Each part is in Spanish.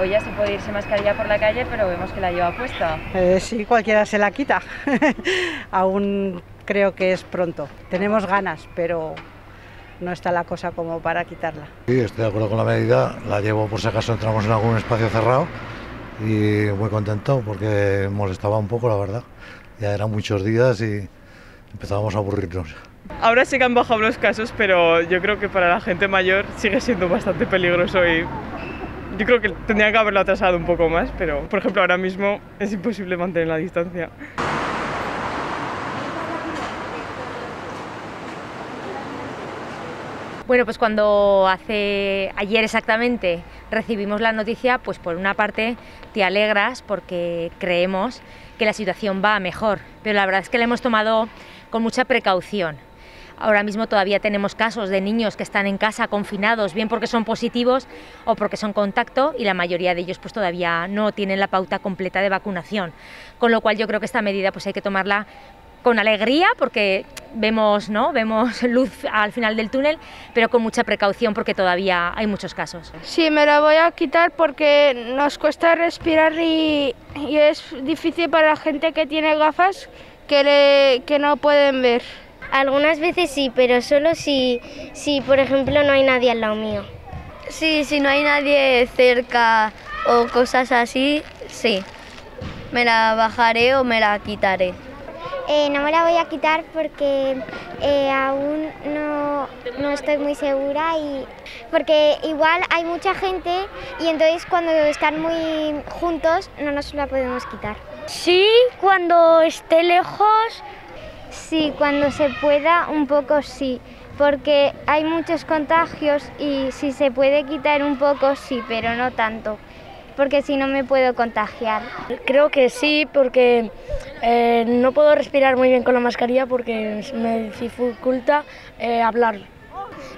Hoy ya se puede irse mascarilla por la calle, pero vemos que la lleva puesta. Eh, sí, cualquiera se la quita. Aún creo que es pronto. Tenemos ganas, pero no está la cosa como para quitarla. Sí, estoy de acuerdo con la medida. La llevo por si acaso entramos en algún espacio cerrado y muy contento porque molestaba un poco, la verdad. Ya eran muchos días y empezábamos a aburrirnos. Ahora sí que han bajado los casos, pero yo creo que para la gente mayor sigue siendo bastante peligroso y yo creo que tendría que haberlo atrasado un poco más, pero por ejemplo ahora mismo es imposible mantener la distancia. Bueno, pues cuando hace ayer exactamente recibimos la noticia, pues por una parte te alegras porque creemos que la situación va mejor, pero la verdad es que la hemos tomado con mucha precaución. Ahora mismo todavía tenemos casos de niños que están en casa confinados, bien porque son positivos o porque son contacto y la mayoría de ellos pues todavía no tienen la pauta completa de vacunación. Con lo cual yo creo que esta medida pues hay que tomarla con alegría porque vemos, ¿no? vemos luz al final del túnel, pero con mucha precaución porque todavía hay muchos casos. Sí, me la voy a quitar porque nos cuesta respirar y, es difícil para la gente que tiene gafas que, le, que no pueden ver. Algunas veces sí, pero solo si, si, por ejemplo, no hay nadie al lado mío. Sí, si no hay nadie cerca o cosas así, sí. Me la bajaré o me la quitaré. Eh, no me la voy a quitar porque eh, aún no, no, estoy muy segura y porque igual hay mucha gente y entonces cuando están muy juntos no nos la podemos quitar. Sí, cuando esté lejos. Sí, cuando se pueda un poco sí, porque hay muchos contagios y si se puede quitar un poco sí, pero no tanto porque si no me puedo contagiar. Creo que sí, porque eh, no puedo respirar muy bien con la mascarilla porque me dificulta eh, hablar.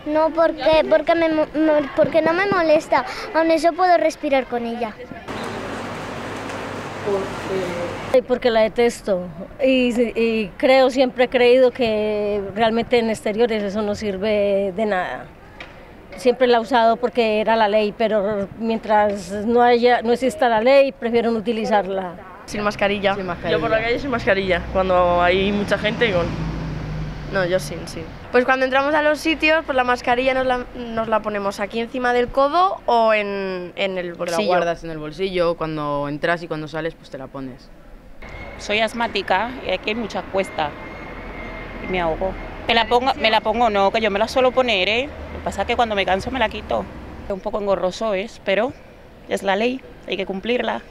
No, porque, porque, me, porque no me molesta, aún eso puedo respirar con ella. Porque, porque la detesto y, y creo, siempre he creído que realmente en exteriores eso no sirve de nada siempre la he usado porque era la ley, pero mientras no, haya, no exista la ley, prefiero no utilizarla. Sin mascarilla. sin mascarilla. Yo por la calle sin mascarilla, cuando hay mucha gente con... No, yo sin, sí. Pues cuando entramos a los sitios, pues la mascarilla nos la, nos la ponemos aquí encima del codo o en, en el bolsillo. la guardas en el bolsillo, cuando entras y cuando sales, pues te la pones. Soy asmática y aquí hay mucha cuesta y me ahogo. Me la pongo, me la pongo no, que yo me la suelo poner, ¿eh? Lo que pasa es que cuando me canso me la quito. Un poco engorroso es, pero es la ley, hay que cumplirla.